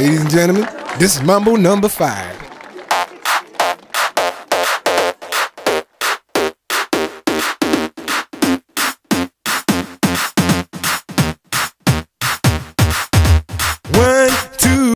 Ladies and gentlemen, this is Mumble number five.